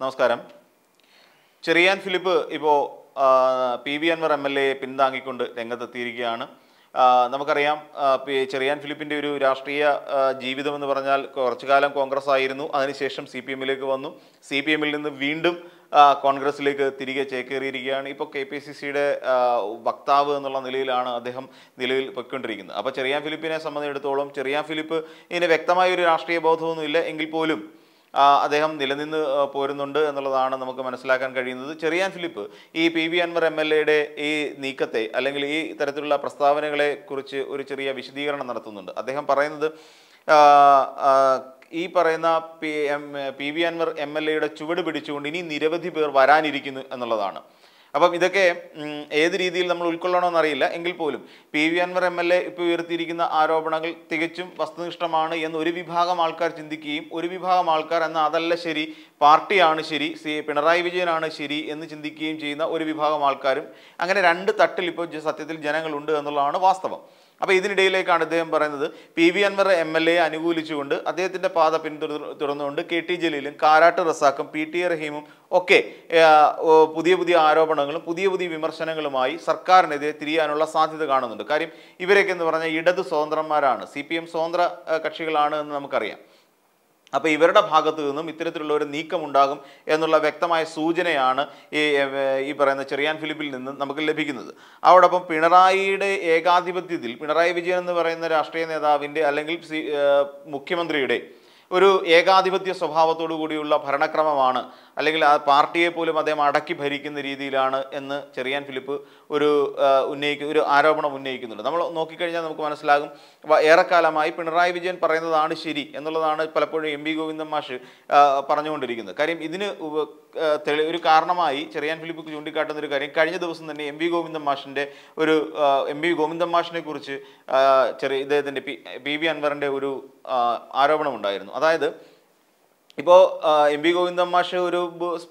നമസ്കാരം. ചെറിയാൻ ഫിലിപ്പ് ഇപ്പോൾ P V Anvar M L A പിന്താങ്ങിക്കൊണ്ട് രംഗത്തെത്തിയിരിക്കുകയാണ്. നമുക്കറിയാം ചെറിയാൻ ഫിലിപ്പിന്റെ ഒരു രാഷ്ട്രീയ ജീവിതം എന്ന് പറഞ്ഞാൽ കുറച്ചു കാലം കോൺഗ്രസ് ആയിരുന്നു. അതിനുശേഷം സി പി എമ്മിലേക്ക് വന്നു. സി പി എമ്മിൽ നിന്ന് വീണ്ടും കോൺഗ്രസിലേക്ക് തിരികെ ചേക്കേറിയിരിക്കുകയാണ്. ഇപ്പോൾ കെ പി സി സിയുടെ വക്താവ് എന്നുള്ള നിലയിലാണ് അദ്ദേഹം നിലവിൽ പൊയ്ക്കൊണ്ടിരിക്കുന്നത്. അപ്പോൾ ചെറിയാൻ ഫിലിപ്പിനെ സംബന്ധിച്ചിടത്തോളം ചെറിയാൻ ഫിലിപ്പ് ഇതിന് വ്യക്തമായ ഒരു രാഷ്ട്രീയ ബോധമൊന്നുമില്ല. എങ്കിൽ പോലും അദ്ദേഹം നിലനിന്ന് പോരുന്നുണ്ട് എന്നുള്ളതാണ് നമുക്ക് മനസ്സിലാക്കാൻ കഴിയുന്നത്. ചെറിയാൻ ഫിലിപ്പ് ഈ P V Anvar M L എയുടെ ഈ നീക്കത്തെ അല്ലെങ്കിൽ ഈ തരത്തിലുള്ള പ്രസ്താവനകളെ കുറിച്ച് ഒരു ചെറിയ വിശദീകരണം നടത്തുന്നുണ്ട്. അദ്ദേഹം പറയുന്നത് ഈ പറയുന്ന P M P V Anvar M L എയുടെ ചുവട് പിടിച്ചുകൊണ്ട് ഇനി നിരവധി പേർ വരാനിരിക്കുന്നു എന്നുള്ളതാണ്. അപ്പം ഇതൊക്കെ ഏത് രീതിയിൽ നമ്മൾ ഉൾക്കൊള്ളണമെന്ന് അറിയില്ല. എങ്കിൽ പോലും P V Anvar M L A ഇപ്പോൾ ഉയർത്തിയിരിക്കുന്ന ആരോപണങ്ങൾ തികച്ചും വസ്തുനിഷ്ഠമാണ് എന്ന് ഒരു വിഭാഗം ആൾക്കാർ ചിന്തിക്കുകയും ഒരു വിഭാഗം ആൾക്കാർ എന്ന അതല്ല ശരി പാർട്ടിയാണ് ശരി സി പിണറായി വിജയനാണ് ശരി എന്ന് ചിന്തിക്കുകയും ചെയ്യുന്ന ഒരു വിഭാഗം ആൾക്കാരും അങ്ങനെ രണ്ട് തട്ടിൽ ഇപ്പോൾ സത്യത്തിൽ ജനങ്ങളുണ്ട് എന്നുള്ളതാണ് വാസ്തവം. അപ്പോൾ ഇതിനിടയിലേക്കാണ് ഇദ്ദേഹം പറയുന്നത്. P V Anvar M L A അനുകൂലിച്ചുകൊണ്ട് അദ്ദേഹത്തിന്റെ പാത പിന്തുടർന്നുകൊണ്ട് കെ ടി ജലീലും കാരാട്ട് റസാക്കും പി ടി റഹീമും ഒക്കെ പുതിയ പുതിയ ആരോപണങ്ങളും പുതിയ പുതിയ വിമർശനങ്ങളുമായി സർക്കാരിനെതിരെ തിരിയാനുള്ള സാധ്യത കാണുന്നുണ്ട്. കാര്യം ഇവരൊക്കെ എന്ന് പറഞ്ഞാൽ ഇടത് സ്വതന്ത്രന്മാരാണ്. സി പി എം സ്വതന്ത്ര കക്ഷികളാണ് എന്ന് നമുക്കറിയാം. അപ്പോൾ ഇവരുടെ ഭാഗത്തു നിന്നും ഇത്തരത്തിലുള്ള ഒരു നീക്കം ഉണ്ടാകും എന്നുള്ള വ്യക്തമായ സൂചനയാണ് ഈ ഈ പറയുന്ന ചെറിയാൻ ഫിലിപ്പിൽ നിന്ന് നമുക്ക് ലഭിക്കുന്നത്. അതോടൊപ്പം പിണറായിയുടെ ഏകാധിപത്യത്തിൽ പിണറായി വിജയൻ എന്ന് പറയുന്ന രാഷ്ട്രീയ നേതാവിന്റെ അല്ലെങ്കിൽ മുഖ്യമന്ത്രിയുടെ ഒരു ഏകാധിപത്യ സ്വഭാവത്തോടു കൂടിയുള്ള ഭരണക്രമമാണ്. അല്ലെങ്കിൽ ആ പാർട്ടിയെ പോലും അദ്ദേഹം അടക്കി ഭരിക്കുന്ന രീതിയിലാണ് എന്ന് ചെറിയാൻ ഫിലിപ്പ് ഒരു ഉന്നയിക്കുക ഒരു ആരോപണം ഉന്നയിക്കുന്നുണ്ട്. നമ്മൾ നോക്കിക്കഴിഞ്ഞാൽ നമുക്ക് മനസ്സിലാകും ഏറെക്കാലമായി പിണറായി വിജയൻ പറയുന്നതാണ് ശരി എന്നുള്ളതാണ് പലപ്പോഴും എം വി ഗോവിന്ദൻ മാഷ് പറഞ്ഞുകൊണ്ടിരിക്കുന്നത്. കാര്യം ഇതിന് ഒരു കാരണമായി ചെറിയാൻ ഫിലിപ്പ് ചൂണ്ടിക്കാട്ടുന്ന ഒരു കാര്യം കഴിഞ്ഞ ദിവസം തന്നെ എം വി ഗോവിന്ദൻ മാഷിന്റെ ഒരു എം വി ഗോവിന്ദൻ മാഷിനെ കുറിച്ച് ചെറിയ ഇദ്ദേഹത്തിന്റെ പി പി വി അൻവറിന്റെ ഒരു ആരോപണമുണ്ടായിരുന്നു. അതായത് ഇപ്പോൾ എം പി ഗോവിന്ദൻ മാഷ് ഒരു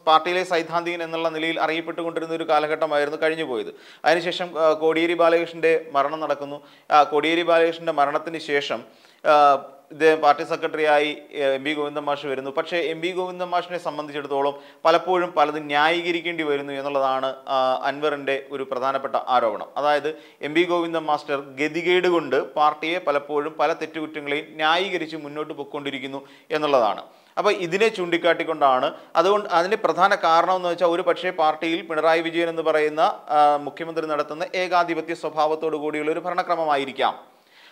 പാർട്ടിയിലെ സൈദ്ധാന്തികൻ എന്നുള്ള നിലയിൽ അറിയപ്പെട്ടുകൊണ്ടിരുന്ന ഒരു കാലഘട്ടമായിരുന്നു കഴിഞ്ഞു പോയത് അതിനുശേഷം കോടിയേരി ബാലകൃഷ്ണന്റെ മരണം നടക്കുന്നു. കോടിയേരി ബാലകൃഷ്ണന്റെ മരണത്തിന് ശേഷം ഇദ്ദേഹം പാർട്ടി സെക്രട്ടറിയായി എം പി ഗോവിന്ദൻ മാഷ് വരുന്നു. പക്ഷേ എം പി ഗോവിന്ദൻ മാഷിനെ സംബന്ധിച്ചിടത്തോളം പലപ്പോഴും പലതും ന്യായീകരിക്കേണ്ടി വരുന്നു എന്നുള്ളതാണ് അൻവറിന്റെ ഒരു പ്രധാനപ്പെട്ട ആരോപണം. അതായത് എം പി ഗോവിന്ദൻ മാസ്റ്റർ ഗതികേട് കൊണ്ട് പാർട്ടിയെ പലപ്പോഴും പല തെറ്റുകുറ്റങ്ങളെയും ന്യായീകരിച്ച് മുന്നോട്ട് പൊയ്ക്കൊണ്ടിരിക്കുന്നു എന്നുള്ളതാണ്. അപ്പോൾ ഇതിനെ ചൂണ്ടിക്കാട്ടിക്കൊണ്ടാണ് അതുകൊണ്ട് അതിന്റെ പ്രധാന കാരണം എന്ന് വെച്ചാൽ ഒരു പക്ഷേ പാർട്ടിയിൽ പിണറായി വിജയൻ എന്ന് പറയുന്ന മുഖ്യമന്ത്രി നടത്തുന്ന ഏകാധിപത്യ സ്വഭാവത്തോടു കൂടിയുള്ള ഒരു ഭരണക്രമമായിരിക്കാം.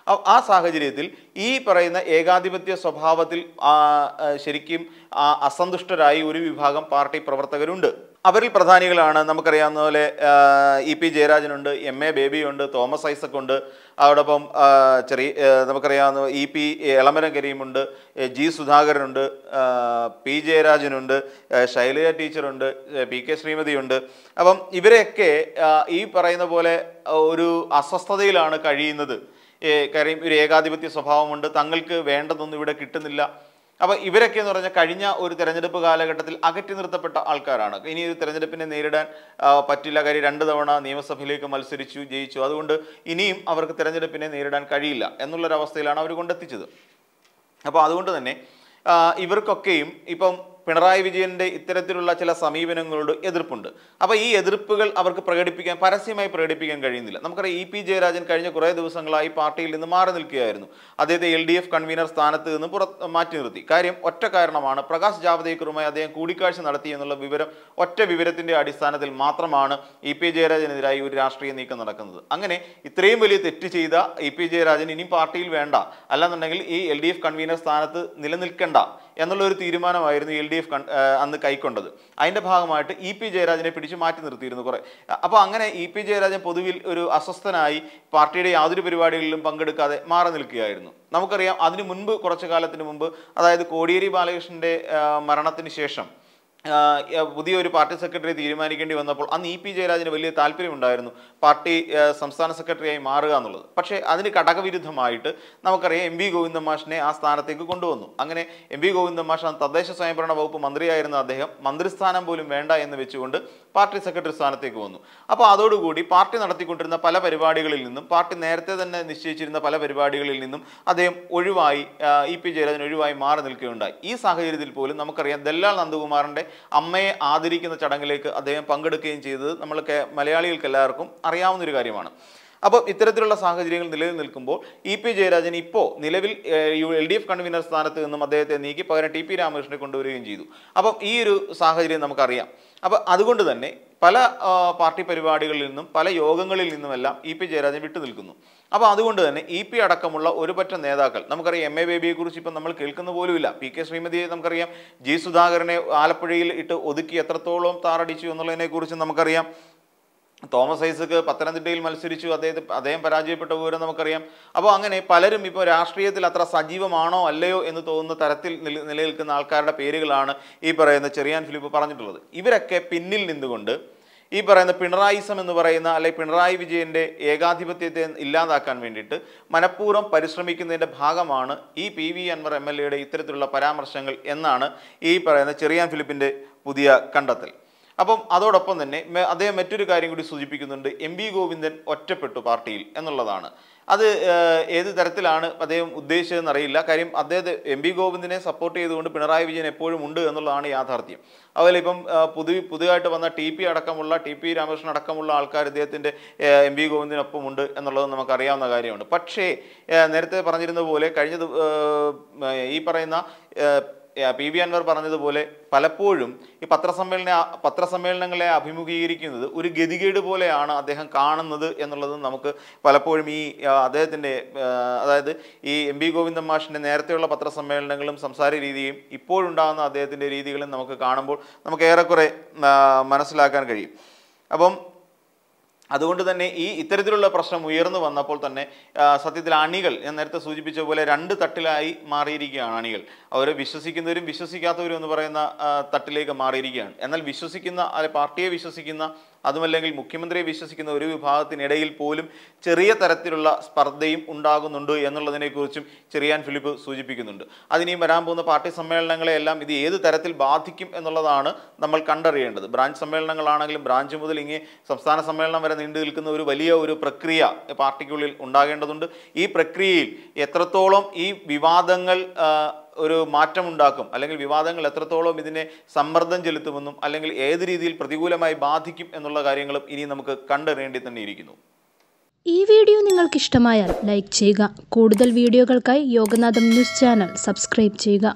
ആ- സാഹചര്യത്തിൽ ഈ പറയുന്ന ഏകാധിപത്യ സ്വഭാവത്തിൽ ശരിക്കും അസന്തുഷ്ടരായി ഒരു വിഭാഗം പാർട്ടി പ്രവർത്തകരുണ്ട്. അവരിൽ പ്രധാനികളാണ് നമുക്കറിയാവുന്ന പോലെ ഇ പി ജയരാജനുണ്ട് എം എ ബേബിയുണ്ട് തോമസ് ഐസക് ഉണ്ട് അതോടൊപ്പം ചെറിയ നമുക്കറിയാവുന്ന ഇ പി എളമരം കരീമുണ്ട് ജി സുധാകരനുണ്ട് പി ജയരാജനുണ്ട് ശൈലജ ടീച്ചറുണ്ട് പി കെ ശ്രീമതിയുണ്ട്. അപ്പം ഇവരെയൊക്കെ ഈ പറയുന്ന പോലെ ഒരു അസ്വസ്ഥതയിലാണ് കഴിയുന്നത്. കാര്യം ഒരു ഏകാധിപത്യ സ്വഭാവമുണ്ട്. തങ്ങൾക്ക് വേണ്ടതൊന്നും ഇവിടെ കിട്ടുന്നില്ല. അപ്പോൾ ഇവരൊക്കെ എന്ന് പറഞ്ഞാൽ കഴിഞ്ഞ ഒരു തെരഞ്ഞെടുപ്പ് കാലഘട്ടത്തിൽ അകറ്റി നിർത്തപ്പെട്ട ആൾക്കാരാണ്. ഇനി ഒരു തെരഞ്ഞെടുപ്പിനെ നേരിടാൻ പറ്റില്ല. കാര്യം രണ്ട് തവണ നിയമസഭയിലേക്ക് മത്സരിച്ചു ജയിച്ചു. അതുകൊണ്ട് ഇനിയും അവർക്ക് തെരഞ്ഞെടുപ്പിനെ നേരിടാൻ കഴിയില്ല എന്നുള്ളൊരവസ്ഥയിലാണ് അവർ കൊണ്ടെത്തിച്ചത്. അപ്പോൾ അതുകൊണ്ട് തന്നെ ഇവർക്കൊക്കെയും ഇപ്പം പിണറായി വിജയന്റെ ഇത്തരത്തിലുള്ള ചില സമീപനങ്ങളോട് എതിർപ്പുണ്ട്. അപ്പോൾ ഈ എതിർപ്പുകൾ അവർക്ക് പ്രകടിപ്പിക്കാൻ പരസ്യമായി പ്രകടിപ്പിക്കാൻ കഴിയുന്നില്ല. നമുക്കറിയാം ഇ പി ജയരാജൻ കഴിഞ്ഞ കുറേ ദിവസങ്ങളായി പാർട്ടിയിൽ നിന്ന് മാറി നിൽക്കുകയായിരുന്നു. അദ്ദേഹത്തെ എൽ ഡി എഫ് കൺവീനർ സ്ഥാനത്ത് നിന്ന് പുറത്ത് മാറ്റി നിർത്തി. കാര്യം ഒറ്റ കാരണമാണ്. പ്രകാശ് ജാവദേക്കറുമായി അദ്ദേഹം കൂടിക്കാഴ്ച നടത്തി എന്നുള്ള വിവരം ഒറ്റ വിവരത്തിന്റെ അടിസ്ഥാനത്തിൽ മാത്രമാണ് ഇ പി ജയരാജനെതിരായി ഒരു രാഷ്ട്രീയ നീക്കം നടക്കുന്നത്. അങ്ങനെ ഇത്രയും വലിയ തെറ്റ് ചെയ്ത ഇ പി ജയരാജൻ ഇനി പാർട്ടിയിൽ വേണ്ട. അല്ലാന്നുണ്ടെങ്കിൽ ഈ എൽ ഡി എഫ് കൺവീനർ സ്ഥാനത്ത് നിലനിൽക്കേണ്ട. എന്നുള്ള ഒരു തീരുമാനമായിരുന്നു എൽ ഡി എഫ് അന്ന് കൈക്കൊണ്ടത്. അതിന്റെ ഭാഗമായിട്ട് ഇ പി ജയരാജനെ പിടിച്ച് മാറ്റി നിർത്തിയിരുന്നു കുറേ. അപ്പോൾ അങ്ങനെ ഇ പി ജയരാജൻ പൊതുവിൽ ഒരു അസ്വസ്ഥനായി പാർട്ടിയുടെ യാതൊരു പരിപാടികളിലും പങ്കെടുക്കാതെ മാറി നിൽക്കുകയായിരുന്നു. നമുക്കറിയാം അതിനു മുൻപ് കുറച്ചു കാലത്തിന് മുമ്പ് അതായത് കോടിയേരി ബാലകൃഷ്ണന്റെ മരണത്തിന് ശേഷം പുതിയൊരു പാർട്ടി സെക്രട്ടറി തീരുമാനിക്കേണ്ടി വന്നപ്പോൾ അന്ന് ഇ പി ജയരാജന് വലിയ താല്പര്യമുണ്ടായിരുന്നു പാർട്ടി സംസ്ഥാന സെക്രട്ടറിയായി മാറുക എന്നുള്ളത്. പക്ഷേ അതിന് ഘടകവിരുദ്ധമായിട്ട് നമുക്കറിയാം എം വി ഗോവിന്ദൻ മാഷിനെ ആ സ്ഥാനത്തേക്ക് കൊണ്ടുവന്നു. അങ്ങനെ എം വി ഗോവിന്ദൻ മാഷ് തദ്ദേശ സ്വയംഭരണ വകുപ്പ് മന്ത്രിയായിരുന്ന അദ്ദേഹം മന്ത്രിസ്ഥാനം പോലും വേണ്ട എന്ന് വെച്ചുകൊണ്ട് പാർട്ടി സെക്രട്ടറി സ്ഥാനത്തേക്ക് വന്നു. അപ്പോൾ അതോടുകൂടി പാർട്ടി നടത്തിക്കൊണ്ടിരുന്ന പല പരിപാടികളിൽ നിന്നും പാർട്ടി നേരത്തെ തന്നെ നിശ്ചയിച്ചിരുന്ന പല പരിപാടികളിൽ നിന്നും അദ്ദേഹം ഒഴിവായി ഇ പി ജയരാജൻ ഒഴിവായി മാറി നിൽക്കുകയുണ്ടായി. ഈ സാഹചര്യത്തിൽ പോലും നമുക്കറിയാം ദല്ലാൽ നന്ദകുമാറിന്റെ അമ്മയെ ആദരിക്കുന്ന ചടങ്ങിലേക്ക് അദ്ദേഹം പങ്കെടുക്കുകയും ചെയ്തത് നമ്മൾ മലയാളികൾക്ക് എല്ലാവർക്കും അറിയാവുന്നൊരു കാര്യമാണ്. അപ്പോൾ ഇത്തരത്തിലുള്ള സാഹചര്യങ്ങൾ നിലവിൽ നിൽക്കുമ്പോൾ ഇ പി ജയരാജൻ ഇപ്പോൾ നിലവിൽ എൽ ഡി എഫ് കൺവീനർ സ്ഥാനത്ത് നിന്നും അദ്ദേഹത്തെ നീക്കി പകരം ടി പി രാമകൃഷ്ണനെ കൊണ്ടുവരികയും ചെയ്തു. അപ്പം ഈ ഒരു സാഹചര്യം നമുക്കറിയാം. അപ്പോൾ അതുകൊണ്ട് തന്നെ പല പാർട്ടി പരിപാടികളിൽ നിന്നും പല യോഗങ്ങളിൽ നിന്നുമെല്ലാം ഇ പി ജയരാജൻ വിട്ടു നിൽക്കുന്നു. അപ്പോൾ അതുകൊണ്ട് തന്നെ ഇ പി അടക്കമുള്ള ഒരുപറ്റം നേതാക്കൾ നമുക്കറിയാം എം എ ബേബിയെക്കുറിച്ച് ഇപ്പം നമ്മൾ കേൾക്കുന്ന പോലുമില്ല. പി കെ ശ്രീമതിയെ നമുക്കറിയാം. ജി സുധാകരനെ ആലപ്പുഴയിൽ ഇട്ട് ഒതുക്കി എത്രത്തോളം താറടിച്ചു എന്നുള്ളതിനെക്കുറിച്ച് നമുക്കറിയാം. തോമസ് ഐസക്ക് പത്തനംതിട്ടയിൽ മത്സരിച്ചു അദ്ദേഹത്തെ അദ്ദേഹം പരാജയപ്പെട്ട വിവരം നമുക്കറിയാം. അപ്പോൾ അങ്ങനെ പലരും ഇപ്പോൾ രാഷ്ട്രീയത്തിൽ അത്ര സജീവമാണോ അല്ലയോ എന്ന് തോന്നുന്ന തരത്തിൽ നിലനിൽക്കുന്ന ആൾക്കാരുടെ പേരുകളാണ് ഈ പറയുന്ന ചെറിയാൻ ഫിലിപ്പ് പറഞ്ഞിട്ടുള്ളത്. ഇവരൊക്കെ പിന്നിൽ നിന്നുകൊണ്ട് ഈ പറയുന്ന പിണറായിസം എന്ന് പറയുന്ന അല്ലെങ്കിൽ പിണറായി വിജയന്റെ ഏകാധിപത്യത്തെ ഇല്ലാതാക്കാൻ വേണ്ടിയിട്ട് മനഃപൂർവം പരിശ്രമിക്കുന്നതിന്റെ ഭാഗമാണ് ഈ P V Anvar M L എയുടെ ഇത്തരത്തിലുള്ള പരാമർശങ്ങൾ എന്നാണ് ഈ പറയുന്ന ചെറിയാൻ ഫിലിപ്പിന്റെ പുതിയ കണ്ടെത്തൽ. അപ്പം അതോടൊപ്പം തന്നെ അദ്ദേഹം മറ്റൊരു കാര്യം കൂടി സൂചിപ്പിക്കുന്നുണ്ട്. എം വി ഗോവിന്ദൻ ഒറ്റപ്പെട്ടു പാർട്ടിയിൽ എന്നുള്ളതാണ്. അത് ഏത് തരത്തിലാണ് അദ്ദേഹം ഉദ്ദേശിച്ചതെന്ന് അറിയില്ല. കാര്യം അദ്ദേഹത്തെ എം വി ഗോവിന്ദനെ സപ്പോർട്ട് ചെയ്തുകൊണ്ട് പിണറായി വിജയൻ എപ്പോഴും ഉണ്ട് എന്നുള്ളതാണ് യാഥാർത്ഥ്യം. അതുപോലെ ഇപ്പം പുതു പുതുതായിട്ട് വന്ന ടി പി അടക്കമുള്ള ടി പി രാമകൃഷ്ണൻ അടക്കമുള്ള ആൾക്കാർ ഇദ്ദേഹത്തിന്റെ എം വി ഗോവിന്ദനൊപ്പം ഉണ്ട് എന്നുള്ളത് നമുക്കറിയാവുന്ന കാര്യമാണ്. പക്ഷേ നേരത്തെ പറഞ്ഞിരുന്ന പോലെ കഴിഞ്ഞ ഈ പറയുന്ന പി വി അൻവർ പറഞ്ഞതുപോലെ പലപ്പോഴും ഈ പത്രസമ്മേളന പത്രസമ്മേളനങ്ങളെ അഭിമുഖീകരിക്കുന്നത് ഒരു ഗതികേട് പോലെയാണ് അദ്ദേഹം കാണുന്നത് എന്നുള്ളത് നമുക്ക് പലപ്പോഴും ഈ അദ്ദേഹത്തിന്റെ അതായത് ഈ എം ബി ഗോവിന്ദൻ മാഷിന്റെ നേരത്തെയുള്ള പത്രസമ്മേളനങ്ങളും സംസാര രീതിയും ഇപ്പോഴുണ്ടാകുന്ന അദ്ദേഹത്തിന്റെ രീതികളും നമുക്ക് കാണുമ്പോൾ നമുക്ക് ഏറെക്കുറെ മനസ്സിലാക്കാൻ കഴിയും. അപ്പം അതുകൊണ്ട് തന്നെ ഈ ഇത്തരത്തിലുള്ള പ്രശ്നം ഉയർന്നു വന്നപ്പോൾ തന്നെ സത്യത്തിൽ അണികൾ ഞാൻ നേരത്തെ സൂചിപ്പിച്ച പോലെ രണ്ട് തട്ടിലായി മാറിയിരിക്കുകയാണ് അണികൾ. അവർ വിശ്വസിക്കുന്നവരും വിശ്വസിക്കാത്തവരും എന്ന് പറയുന്ന തട്ടിലേക്ക് മാറിയിരിക്കുകയാണ്. എന്നാൽ വിശ്വസിക്കുന്ന പാർട്ടിയെ വിശ്വസിക്കുന്ന അതുമല്ലെങ്കിൽ മുഖ്യമന്ത്രിയെ വിശ്വസിക്കുന്ന ഒരു വിഭാഗത്തിനിടയിൽ പോലും ചെറിയ തരത്തിലുള്ള സ്പർദ്ധയും ഉണ്ടാകുന്നുണ്ട് എന്നുള്ളതിനെക്കുറിച്ചും ചെറിയാൻ ഫിലിപ്പ് സൂചിപ്പിക്കുന്നുണ്ട്. അതിനിയും വരാൻ പോകുന്ന പാർട്ടി സമ്മേളനങ്ങളെയെല്ലാം ഇത് ഏത് തരത്തിൽ ബാധിക്കും എന്നുള്ളതാണ് നമ്മൾ കണ്ടറിയേണ്ടത്. ബ്രാഞ്ച് സമ്മേളനങ്ങളാണെങ്കിലും ബ്രാഞ്ച് മുതൽ ഇങ്ങനെ സംസ്ഥാന സമ്മേളനം വരെ നീണ്ടു നിൽക്കുന്ന ഒരു വലിയ ഒരു പ്രക്രിയ പാർട്ടിക്കുള്ളിൽ ഉണ്ടാകേണ്ടതുണ്ട്. ഈ പ്രക്രിയയിൽ എത്രത്തോളം ഈ വിവാദങ്ങൾ ഒരു മാറ്റം ഉണ്ടാക്കും അല്ലെങ്കിൽ വിവാദങ്ങൾ എത്രത്തോളം ഇതിനെ സമ്മർദ്ദം ചെലുത്തുമെന്നും അല്ലെങ്കിൽ ഏത് രീതിയിൽ പ്രതികൂലമായി ബാധിക്കും എന്നുള്ള കാര്യങ്ങളും ഇനി നമുക്ക് കണ്ടറിയേണ്ടി തന്നെ ഇരിക്കുന്നു. ഈ വീഡിയോ നിങ്ങൾക്ക് ഇഷ്ടമായാൽ ലൈക്ക് ചെയ്യുക. കൂടുതൽ വീഡിയോകൾക്കായി യോഗനാഥം ന്യൂസ് ചാനൽ സബ്സ്ക്രൈബ് ചെയ്യുക.